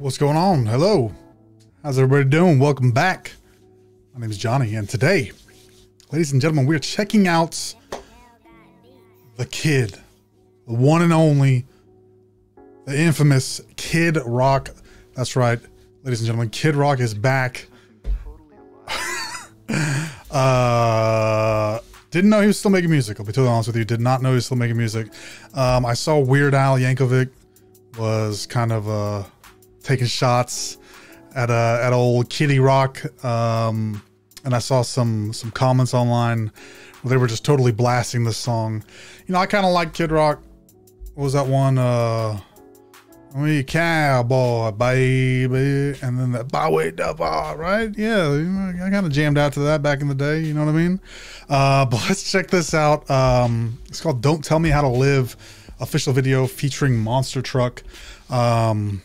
What's going on? Hello. How's everybody doing? Welcome back. My name is Jonny, and today, ladies and gentlemen, we're checking out the kid, the one and only, the infamous Kid Rock. That's right, ladies and gentlemen, Kid Rock is back. uh, didn't know he was still making music. I'll be totally honest with you. Did not know he was still making music. Um, I saw Weird Al Yankovic was kind of uh, taking shots at uh, at old Kid Rock, um, and I saw some some comments online where they were just totally blasting this song. You know, I kind of like Kid Rock. What was that one? Uh, we cowboy baby, and then that Bawitdaba, right? Yeah, I kind of jammed out to that back in the day. You know what I mean? Uh, but let's check this out. Um, it's called "Don't Tell Me How to Live." Official video featuring Monster Truck. Um,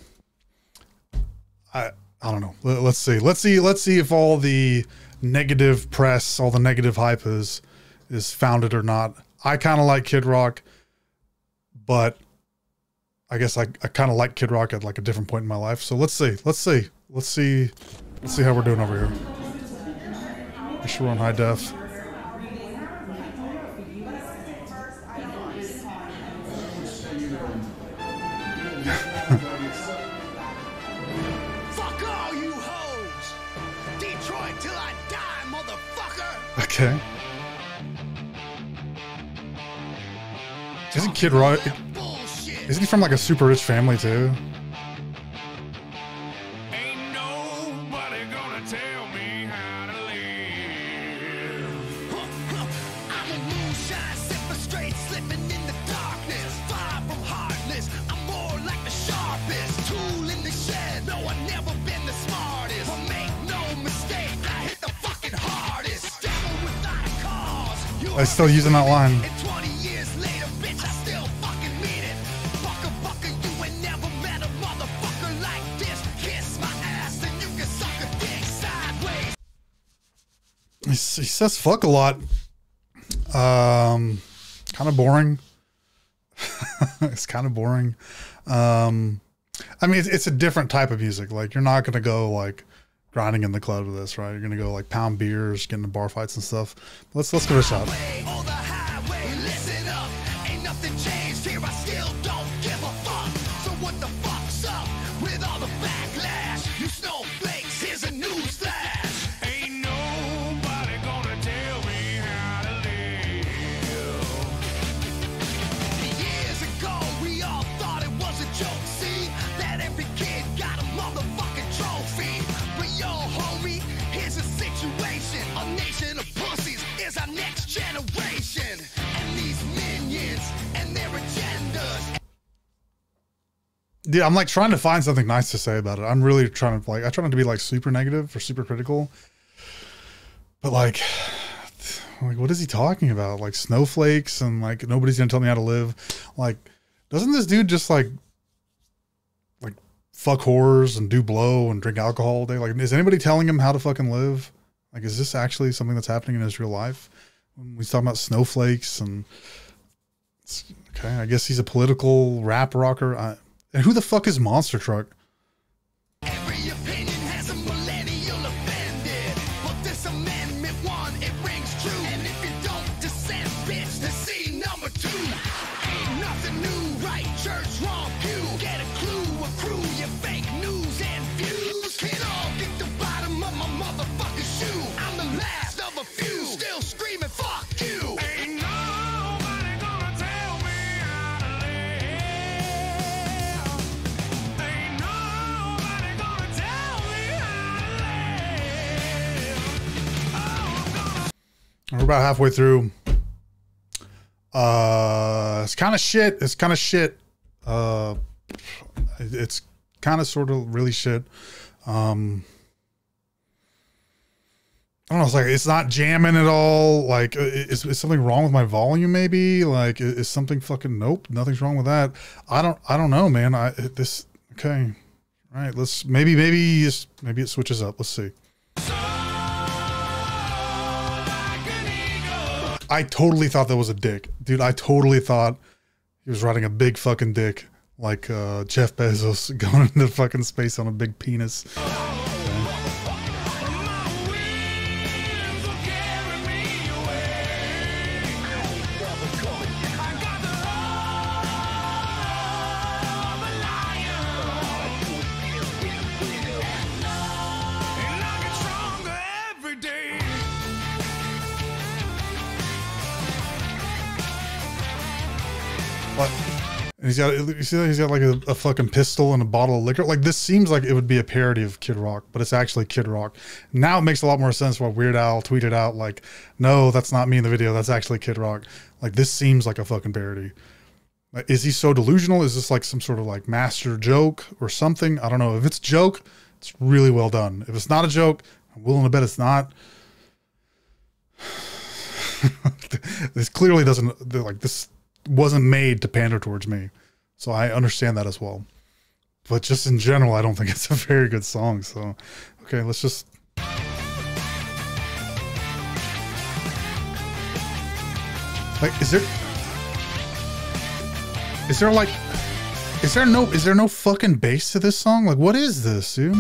I I don't know. Let, us see. Let's see. Let's see if all the negative press, all the negative hype is is founded or not. I kind of like Kid Rock, but I guess I, I kind of like Kid Rock at like a different point in my life. So let's see. Let's see. Let's see. Let's see how we're doing over here. Make sure we're on high def. Okay. Isn't Kid Rock? Isn't he from like a super rich family too? Can suck a dick sideways. He, he says fuck a lot. Um, kind of boring. it's kind of boring. Um, I mean, it's, it's a different type of music. Like you're not gonna go like grinding in the club with this, right? You're gonna go like pound beers, get into bar fights and stuff. Let's let's give it a shot. Dude, I'm like trying to find something nice to say about it. I'm really trying to like I try not to be like super negative or super critical. But like like what is he talking about? Like snowflakes and like nobody's gonna tell me how to live. Like, doesn't this dude just like like fuck whores and do blow and drink alcohol all day? Like is anybody telling him how to fucking live? Like is this actually something that's happening in his real life? When we talk about snowflakes and okay, I guess he's a political rap rocker. I, and who the fuck is Monster Truck? We're about halfway through. Uh, it's kind of shit. It's kind of shit. Uh, it's kind of sort of really shit. Um, I don't know. It's like it's not jamming at all. Like, is, is something wrong with my volume? Maybe. Like, is something fucking? Nope. Nothing's wrong with that. I don't. I don't know, man. I this. Okay. All right. Let's maybe maybe maybe it switches up. Let's see. I totally thought that was a dick, dude. I totally thought he was riding a big fucking dick like uh, Jeff Bezos going into fucking space on a big penis. And he's got you see that he's got like a, a fucking pistol and a bottle of liquor. Like this seems like it would be a parody of Kid Rock, but it's actually Kid Rock. Now it makes a lot more sense why Weird Al tweeted out like, "No, that's not me in the video. That's actually Kid Rock." Like this seems like a fucking parody. Like, is he so delusional? Is this like some sort of like master joke or something? I don't know. If it's joke, it's really well done. If it's not a joke, I'm willing to bet it's not. this clearly doesn't like this wasn't made to pander towards me. So I understand that as well. But just in general, I don't think it's a very good song. So, okay, let's just. Like, is there. Is there like. Is there no. Is there no fucking bass to this song? Like, what is this, dude?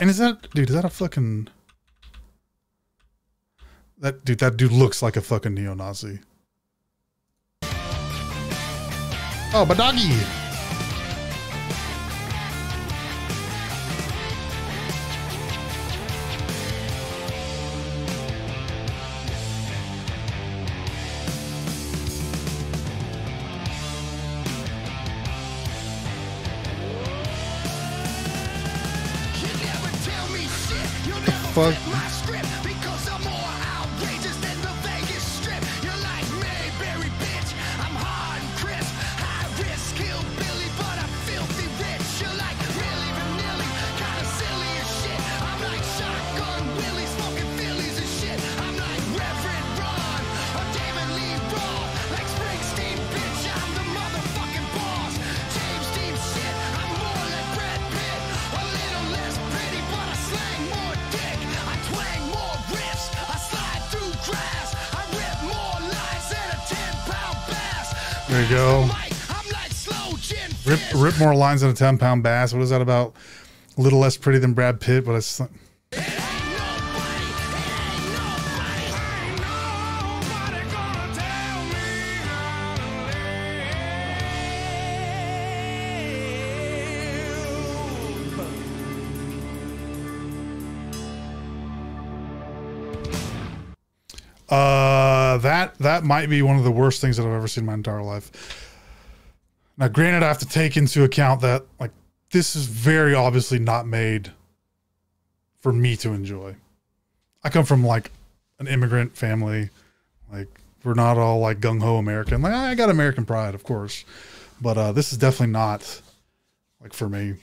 And is that. Dude, is that a fucking. That dude, that dude looks like a fucking neo Oh, but doggy. Fuck? There you go. Like, like Rip, rip more lines than a 10 pound bass. What is that about? A little less pretty than Brad Pitt, but it's. Nobody, it uh, Uh, that that might be one of the worst things that I've ever seen in my entire life. Now, granted, I have to take into account that like this is very obviously not made for me to enjoy. I come from like an immigrant family, like we're not all like gung ho American. Like I got American pride, of course, but uh, this is definitely not like for me.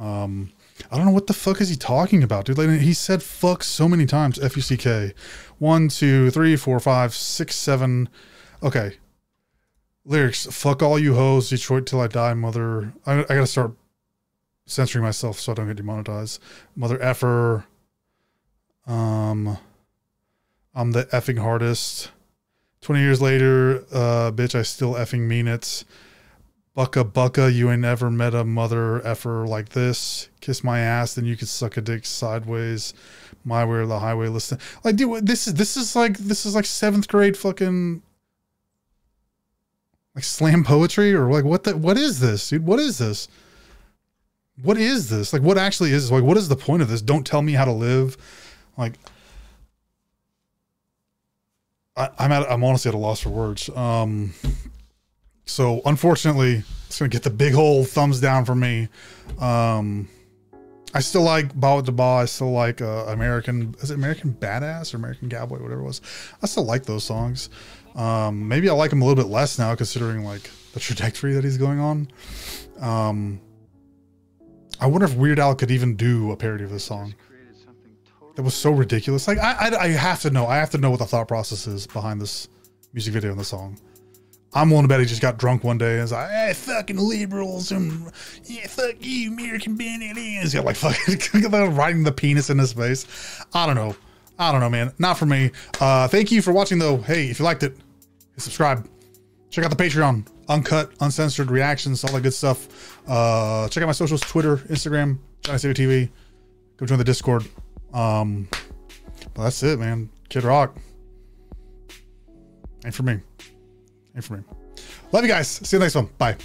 Um, I don't know what the fuck is he talking about, dude. Like he said fuck so many times. F U C K. One, two, three, four, five, six, seven. Okay. Lyrics. Fuck all you hoes. Detroit till I die, mother. I, I gotta start censoring myself so I don't get demonetized. Mother effer. Um, I'm the effing hardest. 20 years later, uh, bitch, I still effing mean it. Bucka bucka, you ain't ever met a mother effer like this. Kiss my ass, then you could suck a dick sideways. My way or the highway. Listen, like, dude, this is this is like this is like seventh grade fucking like slam poetry or like what the what is this, dude? What is this? What is this? Like, what actually is like? What is the point of this? Don't tell me how to live. Like, I, I'm at I'm honestly at a loss for words. Um, so unfortunately, it's gonna get the big old thumbs down from me. Um, I still like Bawitdaba. I still like uh, American. Is it American Badass or American Cowboy, whatever it was? I still like those songs. Um, maybe I like them a little bit less now, considering like the trajectory that he's going on. Um, I wonder if Weird Al could even do a parody of this song. That was so ridiculous. Like I, I, I have to know. I have to know what the thought process is behind this music video and the song. I'm willing to bet he just got drunk one day and was like, hey, fucking liberals, and yeah, fuck you, American bandit. Yeah, like fucking writing the penis in his face. I don't know. I don't know, man. Not for me. Uh, thank you for watching, though. Hey, if you liked it, subscribe. Check out the Patreon. Uncut, uncensored reactions, all that good stuff. Uh, check out my socials, Twitter, Instagram, Jonny Zeta TV. Go join the Discord. Um, but that's it, man. Kid Rock. ain't for me from. Love you guys. See you next one. Bye.